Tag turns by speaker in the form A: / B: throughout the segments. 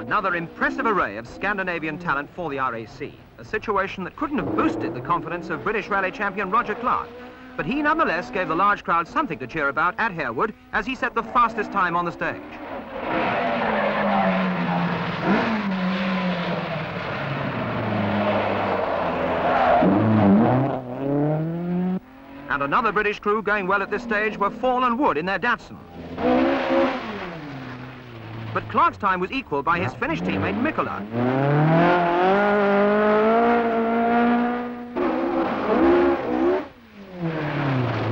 A: Another impressive array of Scandinavian talent for the RAC, a situation that couldn't have boosted the confidence of British rally champion Roger Clark. But he nonetheless gave the large crowd something to cheer about at Harewood as he set the fastest time on the stage. And another British crew going well at this stage were Fall and Wood in their Datsun. But Clark's time was equalled by his Finnish teammate Mikkola.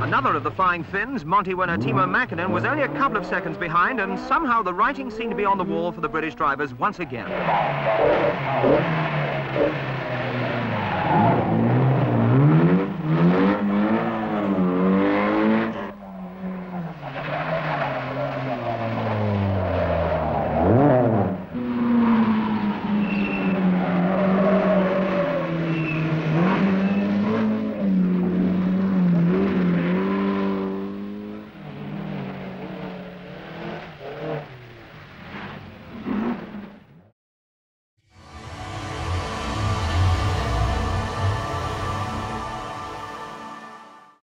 A: Another of the flying Finns, Monte winner Timo Mäkinen, was only a couple of seconds behind, and somehow the writing seemed to be on the wall for the British drivers once again.